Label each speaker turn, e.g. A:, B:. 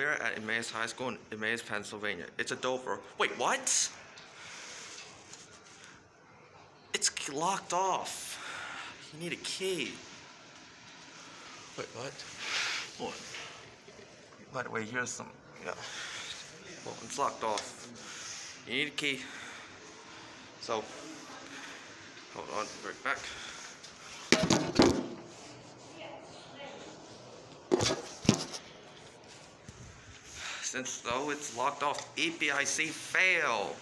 A: elevator at Emmaus High School in Emmaus, Pennsylvania. It's a Dover. Wait, what? It's locked off. You need a key. Wait, what? What? By the way, here's some. Yeah. Well, it's locked off. You need a key. So, hold on, right back. Since though it's locked off, EPIC fail.